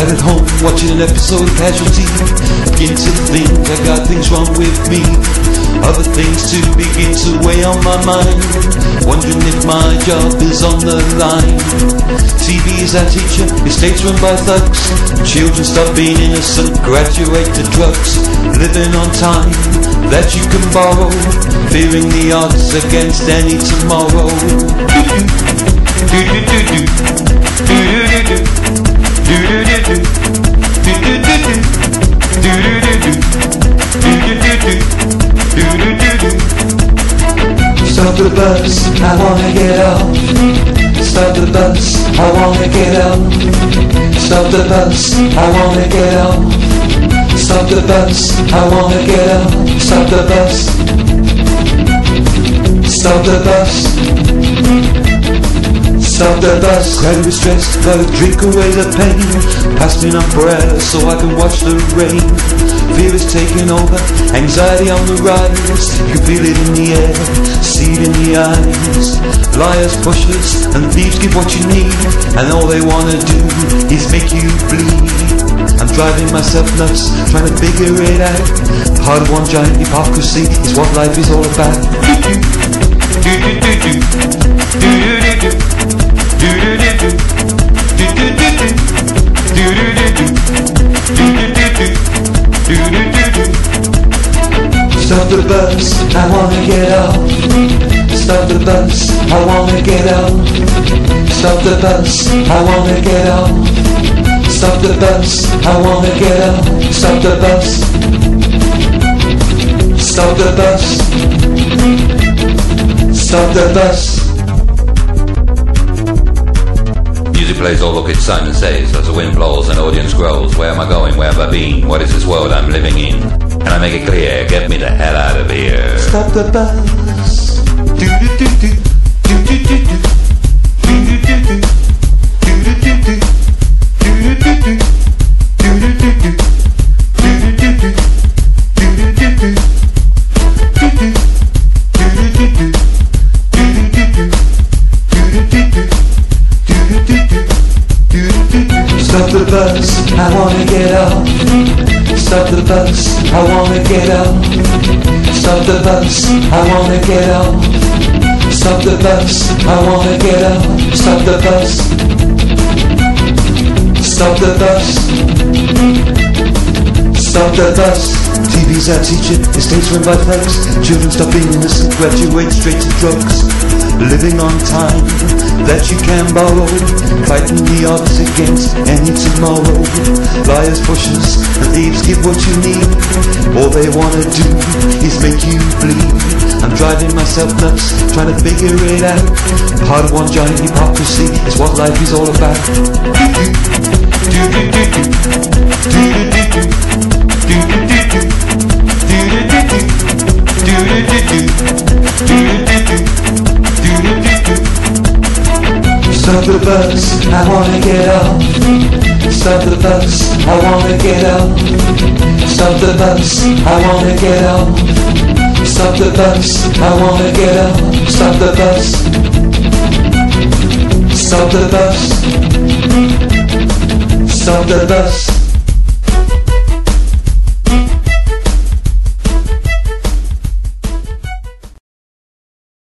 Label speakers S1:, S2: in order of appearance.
S1: At home watching an episode of Casualty. Begin to think I got things wrong with me. Other things to begin to weigh on my mind. Wondering if my job is on the line. TV is our teacher, estates run by thugs. Children stop being innocent, graduate to drugs. Living on time that you can borrow. Fearing the odds against any tomorrow.
S2: Stop the bus, I wanna get out. Stop the bus, I wanna get out. Stop the bus, I wanna get out. Stop the bus, I wanna get out. Stop the bus. Stop the bus. The bus.
S1: Incredibly stressed, gotta drink away the pain. Pass me an umbrella so I can watch the rain. Fear is taking over, anxiety on the rise. You can feel it in the air, see it in the eyes. Liars, pushers, and thieves give what you need, and all they wanna do is make you bleed. I'm driving myself nuts, trying to figure it out. Part of one giant hypocrisy is what life is all about.
S2: Stop the bus, I wanna get out. Stop the bus, I wanna get out. Stop the bus, I wanna get out. Stop the bus, I wanna get out. Stop the bus. Stop the bus. Stop the bus.
S3: Music plays all look at Simon says as the wind blows and audience grows. Where am I going? Where have I been? What is this world I'm living in? And I make it clear, get me the hell out of here.
S2: Stop the bus. Stop the bus, I wanna get out. Stop the bus, I wanna get out. Stop the bus, I wanna get out. Stop the bus, I wanna get out. Stop the bus. Stop the bus. Stop the bus.
S1: TV's our teacher, estates run by thugs. Children stop being innocent, graduate straight to drugs. Living on time that you can borrow. Fighting the odds against any tomorrow. Liars, pushers, and thieves give what you need. All they wanna do is make you bleed. I'm driving myself nuts, trying to figure it out. Part of one giant hypocrisy is what life is all about.
S2: Stop the bus, I wanna get out. Stop the bus, I wanna get out. Stop the bus, I wanna get out. Stop the bus, I wanna get out. Stop the bus. Stop the bus. Stop the bus.